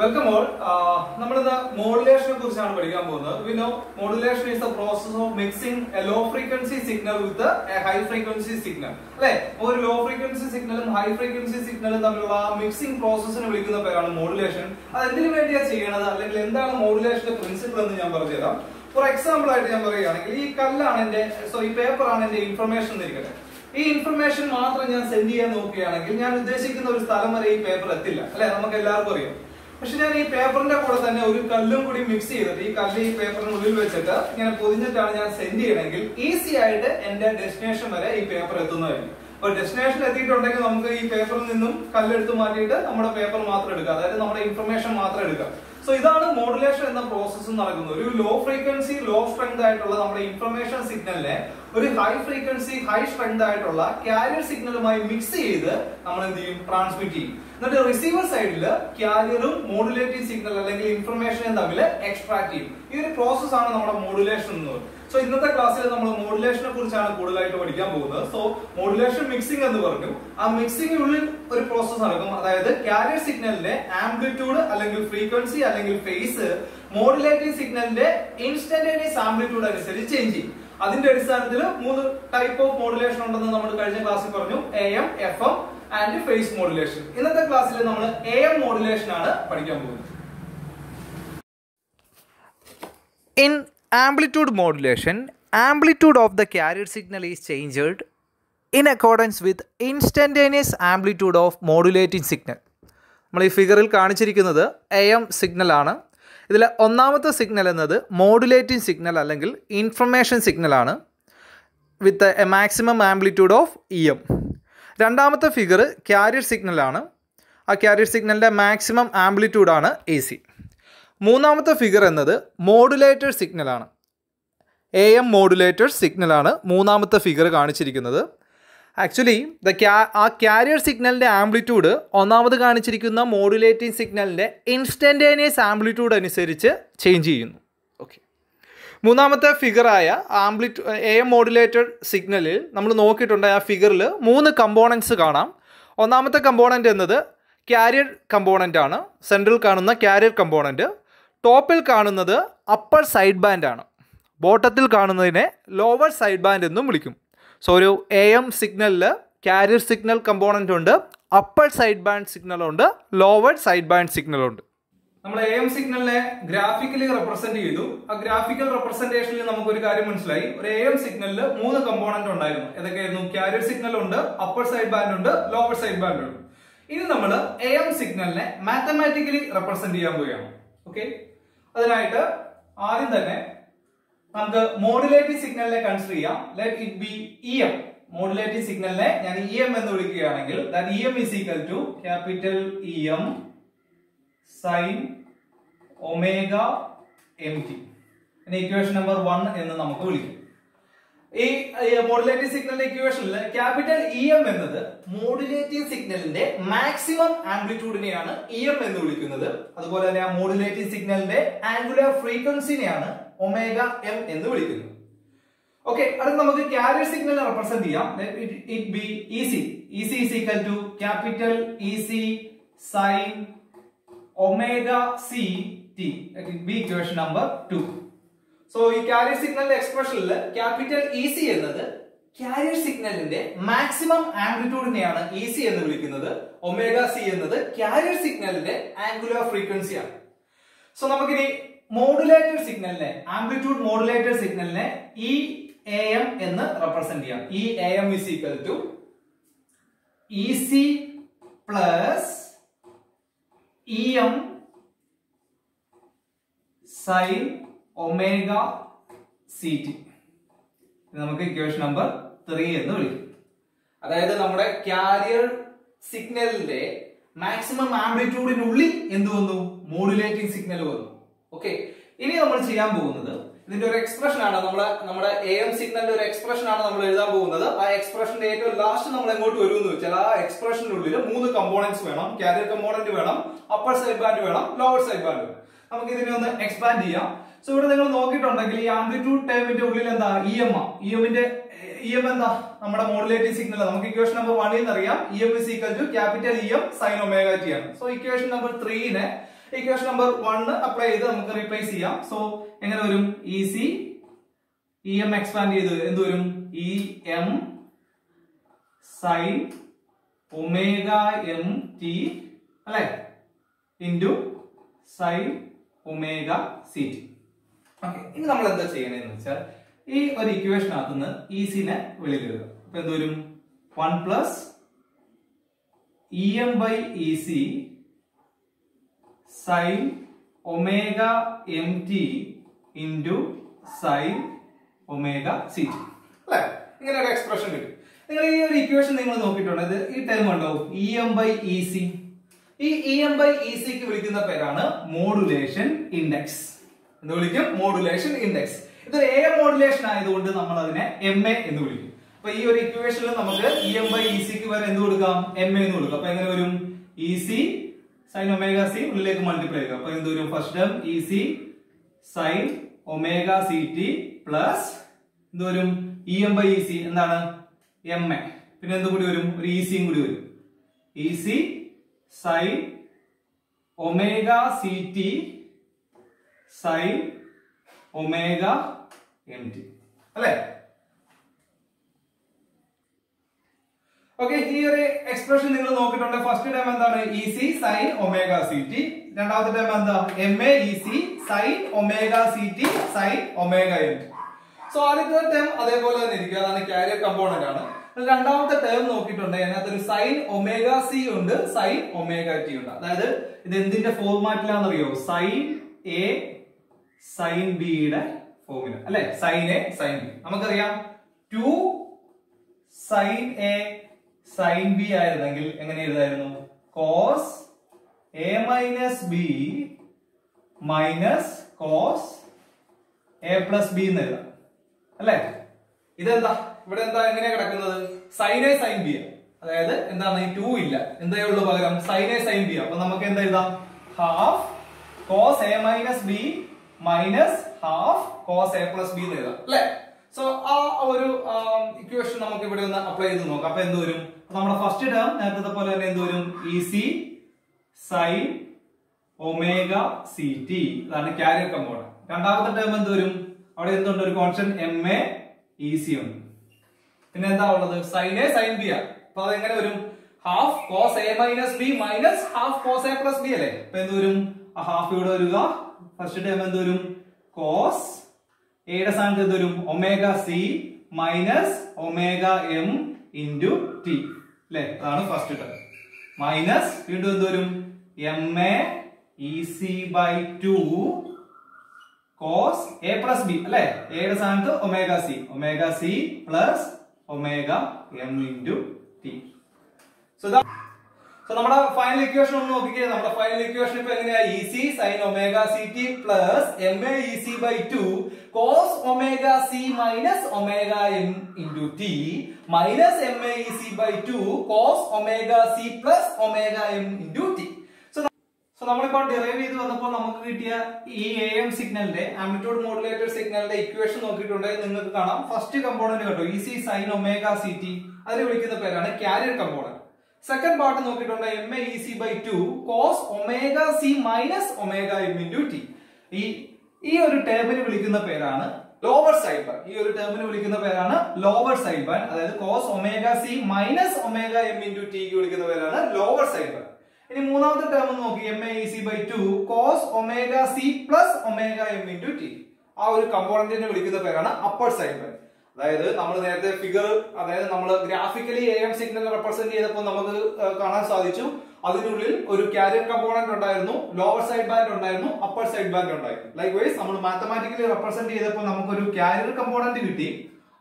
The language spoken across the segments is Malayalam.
വെൽക്കം ഓൾ നമ്മളിന്ന് മോഡുലേഷനെ കുറിച്ചാണ് പഠിക്കാൻ പോകുന്നത്. We know modulation is the process of mixing a low frequency signal with a high frequency signal അല്ലെ? ഒരു ലോ ഫ്രീക്വൻസി സിഗ്നലും ഹൈ ഫ്രീക്വൻസി സിഗ്നലും തമ്മിലുള്ള മിക്സിംഗ് പ്രോസസ്സിനെ വിളിക്കുന്ന പേരാണ് മോഡുലേഷൻ അത് എന്തിനു വേണ്ടിയാണ് ചെയ്യണത്? അല്ലെങ്കിൽ എന്താണ് മോഡുലേഷന്റെ പ്രിൻസിപ്പിൾ എന്ന് ഞാൻ പറഞ്ഞുതരാം. ഫോർ എക്സാമ്പിൾ ആയിട്ട് ഞാൻ പറയുകയാണെങ്കിൽ ഈ കല്ലാണ് എന്റെ സോറി പേപ്പർ ആണ് എന്റെ ഇൻഫർമേഷൻ എന്നിരിക്കട്ടെ. ഈ ഇൻഫർമേഷൻ മാത്രം ഞാൻ സെൻഡ് ചെയ്യാൻ നോക്കുകയാണെങ്കിൽ ഞാൻ ഉദ്ദേശിക്കുന്ന ഒരു സ്ഥലം വരെ ഈ പേപ്പർ എത്തില്ല. അല്ലെ? നമുക്ക് എല്ലാവർക്കും അറിയാം. പക്ഷെ ഞാൻ ഈ പേപ്പറിന്റെ കൂടെ തന്നെ ഒരു കല്ലും കൂടി മിക്സ് ചെയ്തിട്ട് ഈ കല്ല് ഈ പേപ്പറിന് ഉള്ളിൽ വെച്ചിട്ട് ഇങ്ങനെ പൊതിഞ്ഞിട്ടാണ് ഞാൻ സെൻഡ് ചെയ്യണമെങ്കിൽ ഈസി ആയിട്ട് എന്റെ ഡെസ്റ്റിനേഷൻ വരെ ഈ പേപ്പർ എത്തുന്നതായിരിക്കും. അപ്പൊ ഡെസ്റ്റിനേഷൻ എത്തിയിട്ടുണ്ടെങ്കിൽ നമുക്ക് ഈ പേപ്പറിൽ നിന്നും കല്ലെടുത്ത് മാറ്റിയിട്ട് നമ്മുടെ പേപ്പർ മാത്രം എടുക്കുക അതായത് നമ്മുടെ ഇൻഫർമേഷൻ മാത്രം എടുക്കുക സോ ഇതാണ് മോഡുലേഷൻ എന്ന പ്രോസസ്സ് നടക്കുന്നത്. ഒരു ലോ ഫ്രീക്വൻസി ലോ സ്ട്രെങ്ത് ആയിട്ടുള്ള നമ്മുടെ ഇൻഫർമേഷൻ സിഗ്നലിനെ ഒരു ഹൈ ഫ്രീക്വൻസി ഹൈ സ്ട്രെങ്ത് ആയിട്ടുള്ള കാരിയർ സിഗ്നലുമായി മിക്സ് ചെയ്ത് നമ്മൾ എന്ത് ചെയ്യും? ട്രാൻസ്മിറ്റ് ചെയ്യും. എന്നിട്ട് റിസീവർ സൈഡിൽ ക്യാരിയറും മോഡുലേറ്റിംഗ് സിഗ്നൽ അല്ലെങ്കിൽ ഇൻഫർമേഷനും തമ്മിൽ എക്സ്ട്രാക്ട് ചെയ്യും. ഈ ഒരു പ്രോസസ് ആണ് നമ്മുടെ മോഡുലേഷൻ എന്ന് പറയുന്നത്. സോ ഇന്നത്തെ ക്ലാസ്സിൽ നമ്മൾ മോഡുലേഷനെ കുറിച്ചാണ് കൂടുതലായിട്ട് പഠിക്കാൻ പോകുന്നത്. സോ മോഡുലേഷൻ മിക്സിംഗ് എന്ന് പറഞ്ഞു. ആ മിക്സിംഗിനുള്ളിൽ ഒരു പ്രോസസ് നടക്കും. അതായത് ക്യാരിയർ സിഗ്നലിന്റെ ആംപ്ലിറ്റ്യൂഡ് അല്ലെങ്കിൽ ഫ്രീക്വൻസി അല്ലെങ്കിൽ ഫേസ് മോഡുലേറ്റിംഗ് സിഗ്നലിന്റെ ഇൻസ്റ്റന്റേനിയസ് ആംപ്ലിറ്റ്യൂഡ് അനുസരിച്ച് ചേഞ്ച് ചെയ്യും. അതിന്റെ അടിസ്ഥാനത്തിൽ മൂന്ന് ടൈപ്പ് ഓഫ് മോഡുലേഷൻ ഉണ്ടെന്ന് നമ്മൾ കഴിഞ്ഞ ക്ലാസ്സിൽ പറഞ്ഞു. A M F M and phase modulation ഇന്നത്തെ ക്ലാസ്സിൽ നമ്മൾ എ എം മോഡുലേഷൻ ആണ് പഠിക്കാൻ പോകുന്നത്. In amplitude modulation amplitude of the carrier signal is changed in accordance with instantaneous amplitude of modulating signal നമ്മൾ ഈ ഫിഗറിൽ കാണിച്ചിരിക്കുന്നത് എ എം സിഗ്നലാണ് ഇതിൽ ഒന്നാമത്തെ സിഗ്നൽ എന്നത് മോഡുലേറ്റിംഗ് സിഗ്നൽ അല്ലെങ്കിൽ ഇൻഫർമേഷൻ സിഗ്നലാണ് with a maximum amplitude of E M രണ്ടാമത്തെ ഫിഗർ ക്യാരിയർ സിഗ്നലാണ് ആ ക്യാരിയർ സിഗ്നലിന്റെ മാക്സിമം ആംപ്ലിറ്റ്യൂഡാണ് എ സി മൂന്നാമത്തെ ഫിഗർ എന്നത് മോഡുലേറ്റഡ് സിഗ്നലാണ് എ എം മോഡുലേറ്റഡ് സിഗ്നലാണ് മൂന്നാമത്തെ ഫിഗർ കാണിച്ചിരിക്കുന്നത്. ആക്ച്വലി ദ ക്യാ ആ ക്യാരിയർ സിഗ്നലിന്റെ ആംപ്ലിറ്റ്യൂഡ് ഒന്നാമത് കാണിച്ചിരിക്കുന്ന മോഡുലേറ്റിംഗ് സിഗ്നലിന്റെ ഇൻസ്റ്റന്റേനിയസ് ആംപ്ലിറ്റ്യൂഡ് അനുസരിച്ച് ചേഞ്ച് ചെയ്യുന്നു. മൂന്നാമത്തെ ഫിഗറായ ആംബ്ലിറ്റ് എ എം മോഡുലേറ്റഡ് സിഗ്നലിൽ നമ്മൾ നോക്കിയിട്ടുണ്ട് ആ ഫിഗറിൽ മൂന്ന് കമ്പോണൻസ് കാണാം. ഒന്നാമത്തെ കമ്പോണന്റ് എന്നത് ക്യാരിയർ കമ്പോണന്റ് ആണ്. സെൻട്രൽ കാണുന്ന ക്യാരിയർ കമ്പോണന്റ് ടോപ്പിൽ കാണുന്നത് അപ്പർ സൈഡ് ബാൻഡ് ആണ്. ബോട്ടത്തിൽ കാണുന്നതിനെ ലോവർ സൈഡ് ബാൻഡ് എന്നും വിളിക്കും. സോ ഒരു എ എം സിഗ്നലിൽ ക്യാരിയർ സിഗ്നൽ കമ്പോണന്റ് ഉണ്ട്. അപ്പർ സൈഡ് ബാൻഡ് സിഗ്നലുണ്ട് ലോവർ സൈഡ് ബാൻഡ് സിഗ്നൽ ഉണ്ട്. നമ്മൾ എ എം സിഗ്നലിനെ ഗ്രാഫിക്കലി റെപ്രസെന്റ് ചെയ്തു. ആ ഗ്രാഫിക്കൽ റെപ്രസെന്റേഷനിൽ നമുക്ക് ഒരു കാര്യം മനസ്സിലായി. ഒരു എ എം സിഗ്നലിൽ മൂന്ന് കമ്പോണന്റ് ഉണ്ടായിരുന്നു. ഏതൊക്കെയായിരുന്നു? ക്യാരിയർ സിഗ്നൽ ഉണ്ട് അപ്പർ സൈഡ് ബാൻഡ് ഉണ്ട് ലോവർ സൈഡ് ബാൻഡ് ഉണ്ട്. ഇനി നമ്മൾ എ എം സിഗ്നലിനെ മാത്തമാറ്റിക്കലി റെപ്രസെന്റ് ചെയ്യാൻ പോവുകയാണ്. ഓക്കെ അതിനായിട്ട് ആദ്യം തന്നെ നമുക്ക് മോഡുലേറ്റിംഗ് സിഗ്നലിനെ കൺസിഡർ ചെയ്യാം. Let it be E M modulating സിഗ്നലിനെ ഞാൻ ഇ എം എന്ന് വിളിക്കുകയാണെങ്കിൽ that E M is equal to capital E M sine omega M T. Equation number one എന്ന് നമുക്ക് വിളിക്കും. ഈ മോഡുലേറ്റീവ് സിഗ്നലിന്റെ ഇക്വേഷനിൽ ക്യാപിറ്റൽ ഇ എം എന്നത് മോഡുലേറ്റീവ് സിഗ്നലിന്റെ മാക്സിമം ആംപ്ലിറ്റ്യൂഡിനെയാണ് ഇ എം എന്ന് വിളിക്കുന്നത്. അതുപോലെ തന്നെ ആ മോഡുലേറ്റീവ് സിഗ്നലിന്റെ ആംഗുലർ ഫ്രീക്വൻസിനെയാണ് ഒമേഗ എം എന്ന് വിളിക്കുന്നത്. ഓക്കെ അടുത്ത് നമുക്ക് ക്യാരിയർ സിഗ്നൽ റെപ്രസെന്റ് ചെയ്യാം. It be E C E C equal to capital E C sine omega C T be equation number two so ഈ കാരിയർ സിഗ്നലിന്റെ എക്സ്പ്രഷനിൽ ക്യാപിറ്റൽ ഇ സി എന്നത് കാരിയർ സിഗ്നലിന്റെ മാക്സിമം ആംപ്ലിറ്റ്യൂഡിനെയാണ് ഇ സി എന്ന് വിളിക്കുന്നത്. ഒമേഗ സി എന്നത് കാരിയർ സിഗ്നലിന്റെ ആംഗുലർ ഫ്രീക്വൻസിയാണ് സോ നമുക്കിനി മോഡുലേറ്റഡ് സിഗ്നലിനെ ആംപ്ലിറ്റ്യൂഡ് മോഡുലേറ്റഡ് സിഗ്നലിനെ ഇ എ എം എന്ന് റെപ്രസെന്റ് ചെയ്യാം. E A M is equal to E C plus E M sine omega C T നമുക്ക് ഇക്വേഷൻ നമ്പർ ത്രീ എന്ന് വിളിക്കും. അതായത് നമ്മുടെ കാരിയർ സിഗ്നലിന്റെ മാക്സിമം ആംപ്ലിറ്റ്യൂഡിനുള്ളിൽ എന്ത് വന്നു? മോഡുലേറ്റിംഗ് സിഗ്നൽ വന്നു. ഓക്കെ ഇനി നമ്മൾ ചെയ്യാൻ പോകുന്നത് ഇതിന്റെ ഒരു എക്സ്പ്രഷൻ ആണ് നമ്മുടെ നമ്മുടെ എ എം സിഗ്നലിന്റെ ഒരു എക്സ്പ്രഷൻ ആണ് നമ്മൾ എഴുതാൻ പോകുന്നത്. ആ എക്സ്പ്രഷന്റെ ഏറ്റവും ലാസ്റ്റ് നമ്മൾ എങ്ങോട്ട് വരും എന്ന് വെച്ചാൽ ആ എക്സ്പ്രഷനുള്ളിൽ മൂന്ന് കമ്പോണൻസ് വേണം. കാരിയർ കമ്പോണന്റ് വേണം അപ്പർ സൈഡ് ബാൻഡ് വേണം ലോവർ സൈഡ് ബാൻഡ് വേണം. നമുക്ക് ഇതിനെ ഒന്ന് എക്സ്പാൻഡ് ചെയ്യാം. സോ ഇവിടെ നിങ്ങൾ നോക്കിയിട്ടുണ്ടെങ്കിൽ ഈ ആംപ്ലിറ്റ്യൂഡ് ടേമിന്റെ ഉള്ളിൽ എന്താ? ഇ എം ഇ എമ്മിന്റെ ഇ എം എന്താ? നമ്മുടെ മോഡുലേറ്റിംഗ് സിഗ്നൽ നമുക്ക് ഇക്വേഷൻ നമ്പർ വണ്ണിൽ നിന്ന് അറിയാം E M is equal to capital E M sine omega T ആണ് സോ ഇക്വേഷൻ നമ്പർ ത്രീനെ ഇക്വേഷൻ നമ്പർ വണ് അപ്ലൈ ചെയ്ത് നമുക്ക് റീപ്ലേസ് ചെയ്യാം. സോ എങ്ങനെ വരും? E C E M expand ചെയ്ത് എന്ത് വരും? E M sine omega M T അല്ലെ? Into sine omega C T okay ഇനി നമ്മൾ എന്താ ചെയ്യണമെന്ന് വെച്ചാൽ ഈ ഒരു ഇക്വേഷനകത്ത് നിന്ന് സിനെ വെളിയിൽ അപ്പൊ എന്ത് വരും? One plus E M by E C sine omega M T into sine omega C T അല്ലെ? ഇങ്ങനെ ഒരു എക്സ്പ്രഷൻ കിട്ടും. നിങ്ങൾ ഈ ഒരു ഇക്വേഷൻ നിങ്ങൾ നോക്കിയിട്ടുണ്ട്? ഇത് ഈ ടേം ഉണ്ടോ? E M by E C ഈ ഇ എം ബൈ ഇ സിക്ക് വിളിക്കുന്ന പേരാണ് മോഡുലേഷൻ ഇൻഡെക്സ് എന്ന് വിളിക്കും? മോഡുലേഷൻ ഇൻഡെക്സ് ഇത് എം മോഡുലേഷൻ ആയതുകൊണ്ട് നമ്മൾ അതിനെ എം എ എന്ന് വിളിക്കും. അപ്പൊ ഈ ഒരു ഇക്വേഷനിൽ നമുക്ക് ഇ എം ബൈ ഇ സിക്ക് വരെ എന്ത് കൊടുക്കാം? എം എ എന്ന് കൊടുക്കാം. അപ്പൊ എങ്ങനെ വരും? E C sine omega C ഉള്ളിലേക്ക് മൾട്ടിപ്ലൈ ചെയ്യുക. അപ്പൊ എന്ത് വരും? First term E C sine omega C T plus എന്ത് വരും? E M by E C എന്താണ്? എം എ പിന്നെ എന്ത് കൂടി വരും? ഒരു ഇ സിയും കൂടി വരും. E C sine omega C T sine omega M T അല്ലേ? ഓക്കെ ഈ ഒരു എക്സ്പ്രഷൻ നിങ്ങൾ നോക്കിയിട്ടുണ്ട്. ഫസ്റ്റ് ടൈം എന്താണ്? E C sine omega C T രണ്ടാമത്തെ ടൈം എന്താ? M A E C sine omega C T sine omega M T so ആദ്യത്തെ ടേം അതേപോലെ തന്നെ ഇരിക്കും. അതാണ് കാരിയർ കമ്പോണന്റ് ആണ്. രണ്ടാമത്തെ ടേം നോക്കിയിട്ടുണ്ട്. അതിനകത്ത് ഒരു സൈൻ ഒമേഗ സി ഉണ്ട് സൈൻ ഒമേഗ ടി ഉണ്ട്. അതായത് ഇത് എന്തിന്റെ ഫോർമാറ്റിലാണെന്നറിയോ സൈൻ എ സൈൻ ബിയുടെ ഫോർമുല അല്ലെ? സൈൻ എ സൈൻ ബി നമുക്കറിയാം. Two sine A sine B ആയിരുന്നെങ്കിൽ എങ്ങനെ എഴുതായിരുന്നു cos A minus B minus cos A plus B എന്ന് എഴുതാം. അല്ലേ? ഇതെന്താ? ഇവിടെ എന്താ എങ്ങനെയാ കിടക്കുന്നത്? എ സൈൻ ബി അതായത് എന്താണ്? ഈ ടു ഇല്ല. എന്താ ഉള്ളു പകരം? എ സൈൻ ബി അപ്പൊ നമുക്ക് എന്താ എഴുതാം? Half cos A minus B minus half cos A plus B എന്ന് എഴുതാം. അല്ലേ? സോ ആ ഒരു ഇക്വേഷൻ നമുക്ക് ഇവിടെ ഒന്ന് അപ്ലൈ ചെയ്ത് നോക്കാം. അപ്പൊ എന്ത് വരും? നമ്മുടെ ഫസ്റ്റ് ടേം നേരത്തെ പോലെ തന്നെ എന്ത് വരും? E C sine omega C T അതാണ് കാരിയർ കമ്പോണ രണ്ടാമത്തെ ടേം എന്ത് വരും? അവിടെ എന്തുണ്ട്? ഒരു constant M A E C ഉണ്ട്. പിന്നെ എന്താ ഉള്ളത്? സൈൻ എ സൈൻ ബി ആ അപ്പൊ അത് എങ്ങനെ വരും? Half cos A minus B minus half cos A plus B അല്ലേ? അപ്പൊ എന്ത് വരും? ഹാഫ് ഇവിടെ വരിക. ഫസ്റ്റ് ടേം എന്ത് വരും? കോസ് എയുടെ സ്ഥാനത്ത് എന്ത് വരും? Omega C minus omega M into T അല്ലെ അതാണ് ഫസ്റ്റ് ടേം മൈനസ് വീണ്ടും എന്ത് വരും? M A E C by two cos A plus B അല്ലെ? എയുടെ സ്ഥാനത്ത്? Omega C omega C plus omega M into T so so നമ്മുടെ ഫൈനൽ ഇക്വേഷൻ ഒന്ന് നോക്കിക്കേ. നമ്മുടെ ഫൈനൽ ഇക്വേഷൻ ഇപ്പൊ എങ്ങനെയാ? E C sine omega C T plus M A E C by two cos omega C minus omega M into T minus M A E C by two cos omega C plus omega M into T so derive ചെയ്ത് വന്നപ്പോൾ നമുക്ക് കിട്ടിയ ഈ എ എം സിഗ്നലിന്റെ ആംപ്ലിറ്റ്യൂഡ് മോഡുലേറ്റഡ് സിഗ്നലിന്റെ ഇക്വേഷൻ നോക്കിയിട്ടുണ്ടെങ്കിൽ നിങ്ങൾക്ക് കാണാം. ഫസ്റ്റ് കമ്പോണന്റ് കേട്ടോ E C sine omega C T അതിൽ വിളിക്കുന്ന പേരാണ് കാരിയർ കമ്പോണന്റ് സെക്കൻഡ് പാർട്ട് നോക്കിയിട്ടുണ്ട് M A C by two cos omega C minus omega M into T ഈ ഈ ഒരു ടേബിന് വിളിക്കുന്ന പേരാണ് ലോവർ സൈഡ് ഈ ഒരു ടേമിന് വിളിക്കുന്ന പേരാണ് ലോവർ സൈഡ് അതായത് cos omega C minus omega M into tick വിളിക്കുന്ന പേരാണ് ലോവർ സൈഡ് ഇനി മൂന്നാമത്തെ ടേം നോക്കി. M A C by two cos omega C plus omega M into T ആ ഒരു കമ്പോണന്റിനെ വിളിക്കുന്ന പേരാണ് അപ്പർ സൈഡ് അതായത് നമ്മൾ നേരത്തെ ഫിഗർ അതായത് നമ്മൾ graphically A M signal represent ചെയ്തപ്പോൾ നമുക്ക് കാണാൻ സാധിച്ചു. അതിനുള്ളിൽ ഒരു കാരിയർ കമ്പോണന്റ് ഉണ്ടായിരുന്നു. ലോവർ സൈഡ് ബാൻഡ് ഉണ്ടായിരുന്നു. അപ്പർ സൈഡ് ബാൻഡ് ഉണ്ടായിരുന്നു. ലൈക്ക് വൈസ് നമ്മൾ മാത്തമാറ്റിക്കലി റെപ്രസെന്റ് ചെയ്തപ്പോൾ നമുക്കൊരു കാരിയർ കമ്പോണന്റ് കിട്ടി.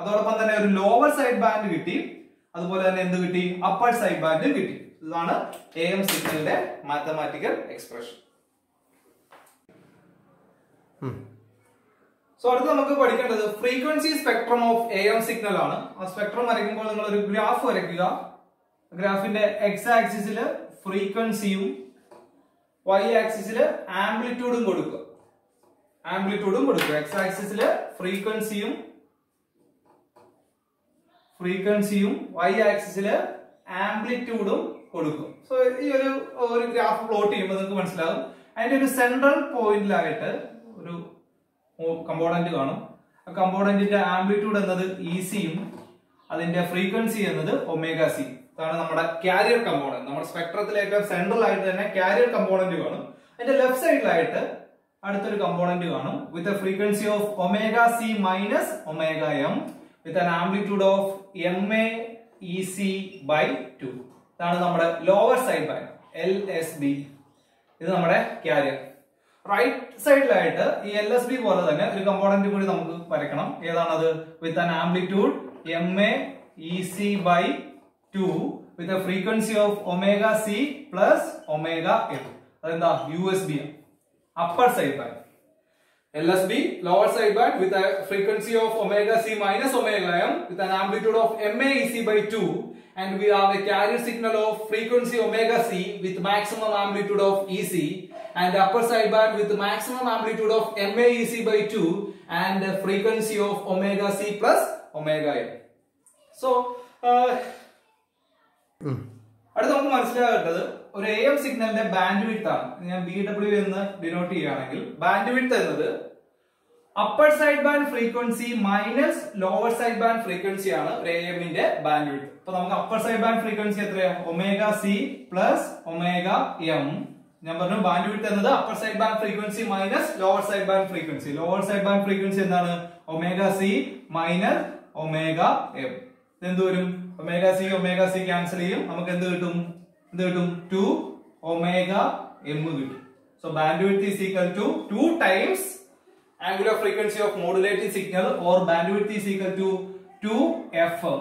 അതോടൊപ്പം തന്നെ ഒരു ലോവർ സൈഡ് ബാൻഡ് കിട്ടി. അതുപോലെ തന്നെ എന്ത് കിട്ടി? അപ്പർ സൈഡ് ബാൻഡ് കിട്ടി. ഇതാണ് എ എം സിഗ്നലിന്റെ മാത്തമാറ്റിക്കൽ എക്സ്പ്രഷൻ സോ അടുത്ത് നമുക്ക് പഠിക്കേണ്ടത് frequency spectrum of A M signal ആണ്. ആ സ്പെക്ട്രം വരയ്ക്കുമ്പോൾ നിങ്ങൾ ഒരു ഗ്രാഫ് വരയ്ക്കുക. ഗ്രാഫിന്റെ എക്സ് ആക്സിസിൽ ഫ്രീക്വൻസിയും വൈ ആക്സിസിൽ ആംപ്ലിറ്റ്യൂഡും കൊടുക്കുക. ആംപ്ലിറ്റ്യൂഡും കൊടുക്കുക. എക്സ് ആക്സിസിൽ ഫ്രീക്വൻസിയും ഫ്രീക്വൻസിയും വൈ ആക്സിസിൽ ആംപ്ലിറ്റ്യൂഡും കൊടുക്കും. സോ ഈ ഒരു ഒരു ഗ്രാഫ് പ്ലോട്ട് ചെയ്യുമ്പോൾ നിങ്ങൾക്ക് മനസ്സിലാകും. അതിന്റെ ഒരു സെൻട്രൽ പോയിന്റിലായിട്ട് ഒരു കമ്പോണന്റ് കാണും. ആ കമ്പോണന്റിന്റെ ആംപ്ലിറ്റ്യൂഡ് എന്നത് ഇ സിയും അതിന്റെ ഫ്രീക്വൻസി എന്നത് ഒമേഗ സി ഇതാണ് നമ്മുടെ കാരിയർ കമ്പോണന്റ് നമ്മുടെ സ്പെക്ട്രത്തിലേക്ക് സെൻട്രൽ ആയിട്ട് തന്നെ കാരിയർ കമ്പോണന്റ് കാണും. അതിന്റെ ലെഫ്റ്റ് സൈഡിലായിട്ട് അടുത്തൊരു കമ്പോണന്റ് കാണും. With a frequency of omega C minus omega M with an amplitude of M A E C by two ഇതാണ് നമ്മുടെ lower side band L S B ഇത് നമ്മുടെ കാരിയർ റൈറ്റ് സൈഡിലായിട്ട് ഈ എൽ എസ് ബി പോലെ തന്നെ ഒരു കമ്പോണന്റ് കൂടി നമുക്ക് വരയ്ക്കണം. ഏതാണത്? With an amplitude M A E C by two with a frequency of omega C plus omega M അതെന്താ? U S B upper side. LSB lower side band with a frequency of omega c minus omega m with an amplitude of MAEC by 2 and we have a carrier signal of frequency omega c with maximum amplitude of EC and upper side band with maximum amplitude of MAEC by 2 and a frequency of omega c plus omega m. So, uh, mm. നമുക്ക് മനസ്സിലാകേണ്ടത് ഒരു എ എം സിഗ്നലിന്റെ ബാൻഡ് വിഡ്ത്ത് ആണ് ഞാൻ ബി ഡബ്ല്യു എന്ന് ഡിനോട്ട് ചെയ്യുകയാണെങ്കിൽ ബാൻഡ് വിഡ്ത്ത് എന്നത് upper side band frequency minus lower side band frequency ആണ് ഒരു എ എമ്മിന്റെ ബാൻഡ് വിഡ്ത്ത് അപ്പൊ നമുക്ക് അപ്പർ സൈഡ് ബാൻഡ് ഫ്രീക്വൻസി എത്രയാണ് omega C plus omega M ഞാൻ പറഞ്ഞു ബാൻഡ് വിഡ്ത്ത് എന്നത് upper side band frequency minus lower side band frequency lower side band frequency എന്താണ്? Omega C minus omega M എന്ത് വരും? Omega C omega C cancel ചെയ്യും. നമുക്ക് എന്ത് കിട്ടും? എന്ത് കിട്ടും? ടു ഒമേഗ എം കിട്ടും. So bandwidth is equal to two times angular frequency of modulating signal or bandwidth is equal to two F M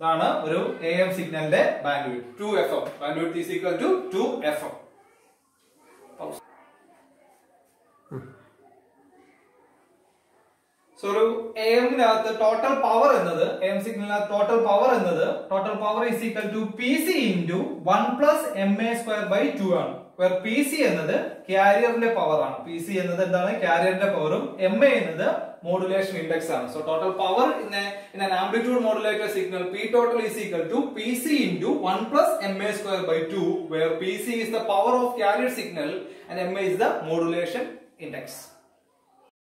ഇതാണ് ഒരു എ എം സിഗ്നലിന്റെ bandwidth two F M bandwidth is equal to two F M so ഒരു എ എമ്മിനകത്ത് ടോട്ടൽ പവർ എന്നത് എ എം സിഗ്നലിനകത്ത് ടോട്ടൽ പവർ എന്നത് total power is equal to P C into one plus M A square by two ആണ്. പി സി എന്നത് കാരിയറിന്റെ പവർ ആണ്. പി സി എന്നത് എന്താണ്? കാരിയറിന്റെ പവറും എം എ എന്നത് മോഡുലേഷൻ ഇൻഡെക്സ് ആണ്. So total power in in an amplitude modulator signal p total is equal to pc into 1 plus ma square by 2 where pc is the power of signal and M A is the modulation index.